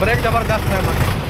Break ज़बरदस्त है मतलब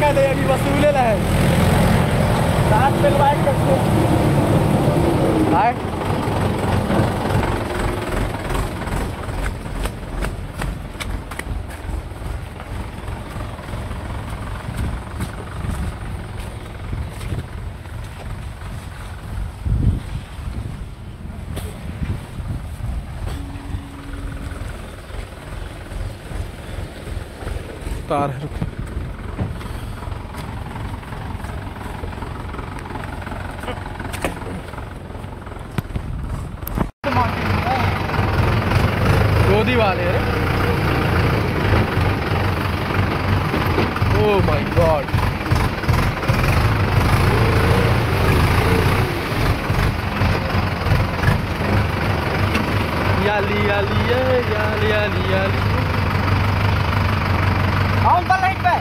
करते हैं तो ऊपर का दे, अभी वसूले है सात पे बाइक हाय तार है रुक गोदी वाले रे गॉड याली याली ये याली याली याली कौन सा लाइट पे।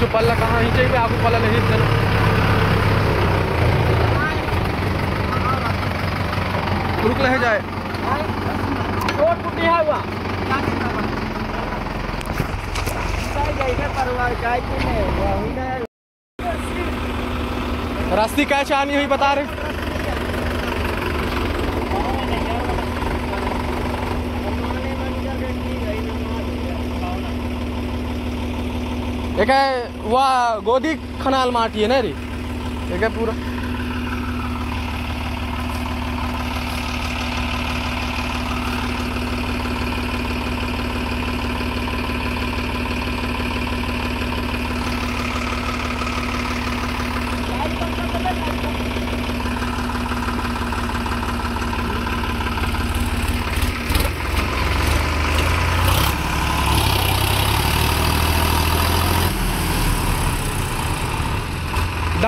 जो पल्ला कहाँ ही चाहिए आपको पल्ला नहीं चलो रुक रह जाए। रोड टूटी है हुआ चाय क्या रास्ते कैसे हुई, बता रहे। एक वह गोदी खनाल माटी है ना रे? एक पूरा।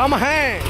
दम है।